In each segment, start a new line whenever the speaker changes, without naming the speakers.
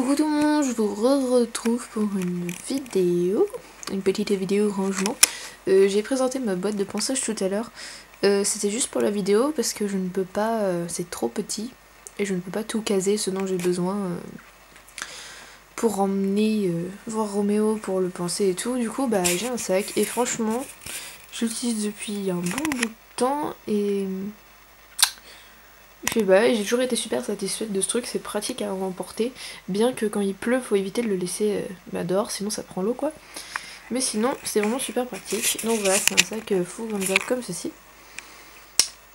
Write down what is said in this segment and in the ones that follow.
Coucou tout le monde, je vous retrouve pour une vidéo, une petite vidéo rangement. Euh, J'ai présenté ma boîte de ponçage tout à l'heure. Euh, C'était juste pour la vidéo parce que je ne peux pas, euh, c'est trop petit et je ne peux pas tout caser ce dont j'ai besoin pour emmener voir Roméo pour le penser et tout. Du coup, bah j'ai un sac et franchement, je l'utilise depuis un bon bout de temps et pas, j'ai toujours été super satisfaite de ce truc, c'est pratique à emporter, bien que quand il pleut, faut éviter de le laisser euh, bah, dehors, sinon ça prend l'eau quoi. Mais sinon, c'est vraiment super pratique. Donc voilà, c'est un sac euh, fou comme ça, comme ceci.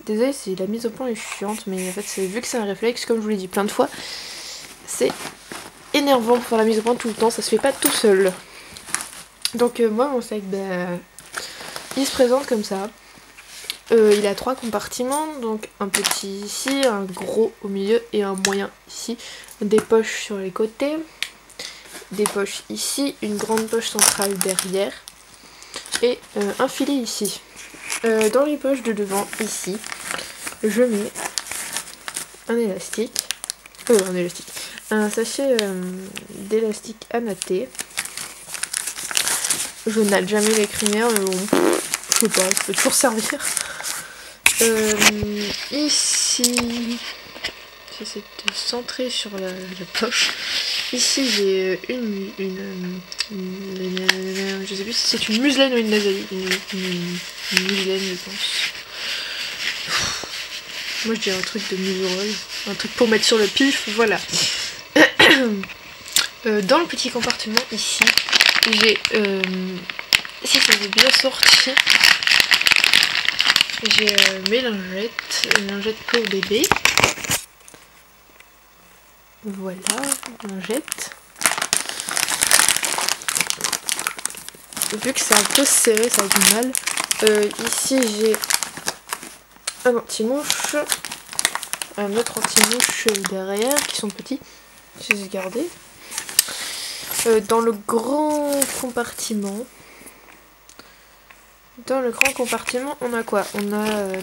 Désolé si la mise au point est chiante, mais en fait, vu que c'est un réflexe, comme je vous l'ai dit plein de fois, c'est énervant pour faire la mise au point tout le temps, ça se fait pas tout seul. Donc euh, moi, mon sac, bah, il se présente comme ça. Euh, il a trois compartiments, donc un petit ici, un gros au milieu et un moyen ici. Des poches sur les côtés, des poches ici, une grande poche centrale derrière et euh, un filet ici. Euh, dans les poches de devant, ici, je mets un élastique, un sachet d'élastique annoté. Je nade jamais les crinières, mais bon, je sais pas, ça peut toujours servir. Euh, ici, j'essaie de centrer sur la, poche. Ici, j'ai une, une, une- Je sais plus si c'est une muselène ou une nasalie. Une, muselène, je pense. Moi, je dirais un truc de muserolle. Un truc pour mettre sur le pif, voilà. Euh, dans le petit compartiment, ici, j'ai. Euh, si ça veut bien sortir. J'ai euh, mes lingettes, une lingette pour bébé. Voilà, lingette. Vu que c'est un peu serré, ça a du mal. Euh, ici j'ai un anti-mouche, un autre anti-mouche derrière qui sont petits. Je les ai gardés. Euh, dans le grand compartiment, dans le grand compartiment, on a quoi? On a. Euh...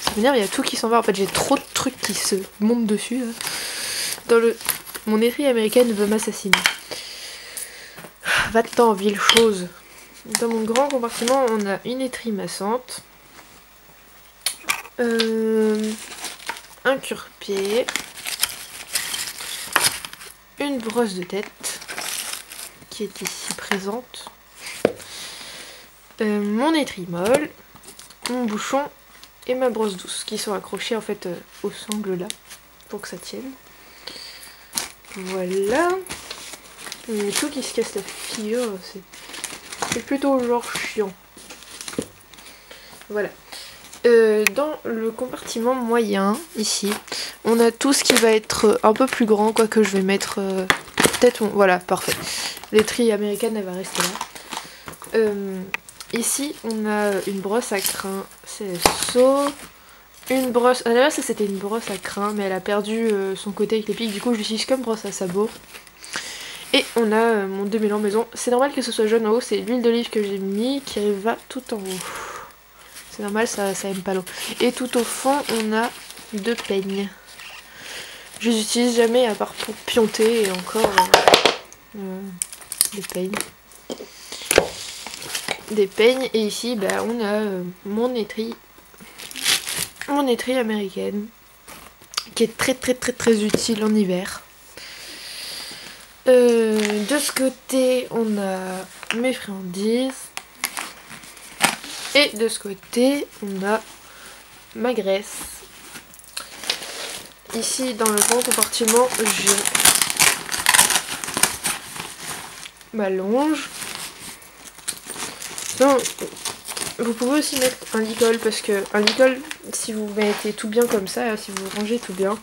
Ça dire il y a tout qui s'en va. En fait, j'ai trop de trucs qui se montent dessus. Dans le. Mon étrie américaine veut m'assassiner. Va-t'en, ville chose. Dans mon grand compartiment, on a une étrie massante. Euh, un cure-pied. Une brosse de tête. Qui est ici présente euh, mon étrie molle, mon bouchon et ma brosse douce qui sont accrochés en fait euh, au sangle là pour que ça tienne. Voilà. Tout qui se casse la figure, c'est plutôt genre chiant. Voilà. Euh, dans le compartiment moyen, ici, on a tout ce qui va être un peu plus grand, quoi que je vais mettre euh, peut-être... Voilà, parfait. L'étrie américaine, elle va rester là. Euh, Ici, on a une brosse à crin CSO. Une brosse. À la base, ça, c'était une brosse à crin, mais elle a perdu euh, son côté avec les pics. Du coup, je l'utilise comme brosse à sabot. Et on a euh, mon démêlant maison. C'est normal que ce soit jaune en haut. C'est l'huile d'olive que j'ai mis qui va tout en haut. C'est normal, ça, ça aime pas l'eau. Et tout au fond, on a deux peignes. Je les utilise jamais à part pour pionter et encore euh, euh, des peignes des peignes. Et ici bah, on a euh, mon étrie mon étrie américaine qui est très très très très utile en hiver. Euh, de ce côté on a mes friandises. Et de ce côté on a ma graisse. Ici dans le grand compartiment j'ai ma longe vous pouvez aussi mettre un licol parce que un licol, si vous mettez tout bien comme ça, si vous rangez tout bien,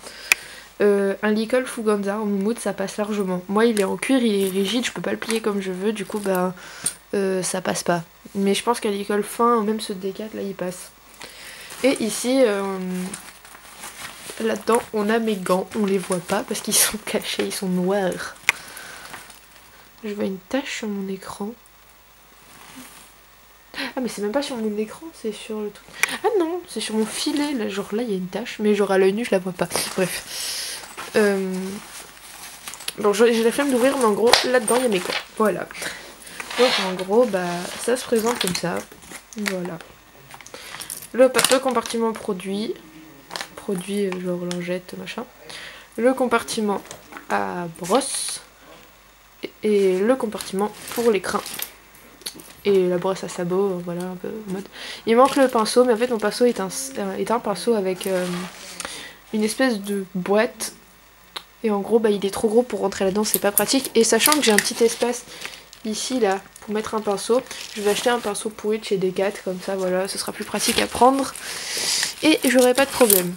euh, un licol Fuganza en moumoute ça passe largement. Moi il est en cuir, il est rigide, je peux pas le plier comme je veux, du coup bah euh, ça passe pas. Mais je pense qu'un licol fin, même ce D4 là il passe. Et ici, euh, là-dedans on a mes gants, on les voit pas parce qu'ils sont cachés, ils sont noirs. Je vois une tache sur mon écran. Ah mais c'est même pas sur mon écran, c'est sur le truc. Ah non, c'est sur mon filet, là, genre là il y a une tache, mais genre à l'œil nu je la vois pas. Bref. Euh, Bon, j'ai la flemme d'ouvrir, mais en gros, là-dedans, il y a mes gants. Voilà. Donc, en gros, bah, ça se présente comme ça. Voilà. Le, compartiment produit. Produit, euh, genre lingette, machin. Le compartiment à brosse. Et le compartiment pour les crins. Et la brosse à sabot, voilà, un peu mode. Il manque le pinceau, mais en fait, mon pinceau est un, un pinceau avec euh, une espèce de boîte et en gros, bah, il est trop gros pour rentrer là-dedans, c'est pas pratique. Et sachant que j'ai un petit espace ici, là, pour mettre un pinceau, je vais acheter un pinceau pourri de chez Decat, comme ça, voilà, ce sera plus pratique à prendre. Et j'aurai pas de problème.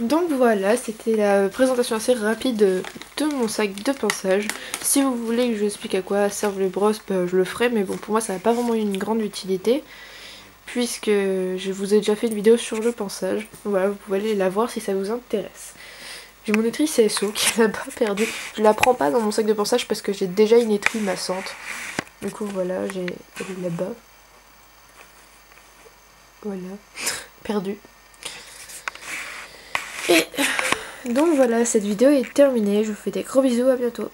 Donc voilà, c'était la présentation assez rapide de mon sac de pinçage. Si vous voulez que je vous explique à quoi servent les brosses, bah, je le ferai, mais bon, pour moi, ça n'a pas vraiment une grande utilité. Puisque je vous ai déjà fait une vidéo sur le pinçage. Voilà, vous pouvez aller la voir si ça vous intéresse. J'ai mon étrie CSO qui est là-bas perdu. Je la prends pas dans mon sac de pensage parce que j'ai déjà une étrie massante. Du coup voilà, j'ai là-bas. Voilà, perdu. Et donc voilà, cette vidéo est terminée. Je vous fais des gros bisous, à bientôt.